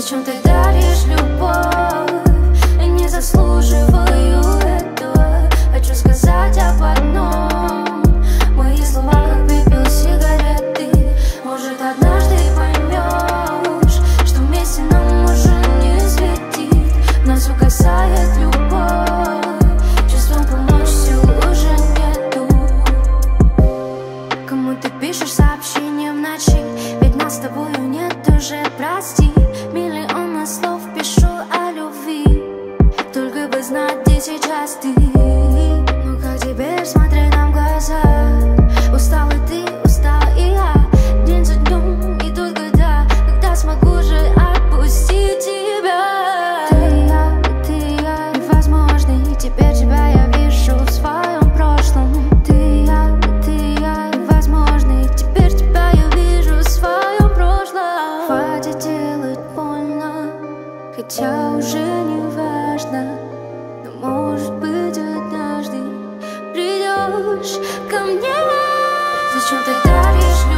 Зачем ты даришь любовь? Не заслуживаю этого Хочу сказать об одном. Мои слова как пепел сигареты. Может однажды поймешь Что вместе нам уже не светит. Нас угасает любовь. Чувством помочь сил уже нету. Кому ты пишешь сообщения в ночи? Ведь нас с тобою нет уже, прости Теперь тебя я вижу в своем прошлом. Ты я, ты я невозможны Теперь тебя я вижу в своем прошлом. Хватит делать больно Хотя уже не важно. Но может быть однажды Придешь ко мне. Зачем ты даришь?